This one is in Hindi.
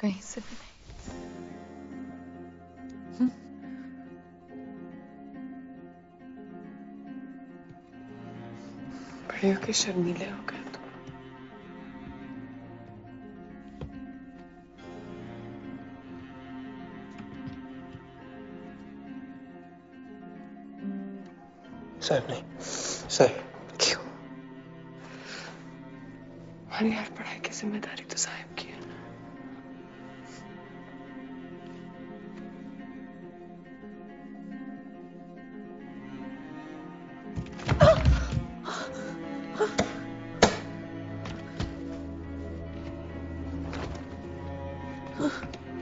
कहीं से भी नहीं। बड़े होके शर्मीले हो गए तुम साहब नहीं। साहब क्यों? हमारी हर पढ़ाई की ज़िम्मेदारी तो साहिब 嗯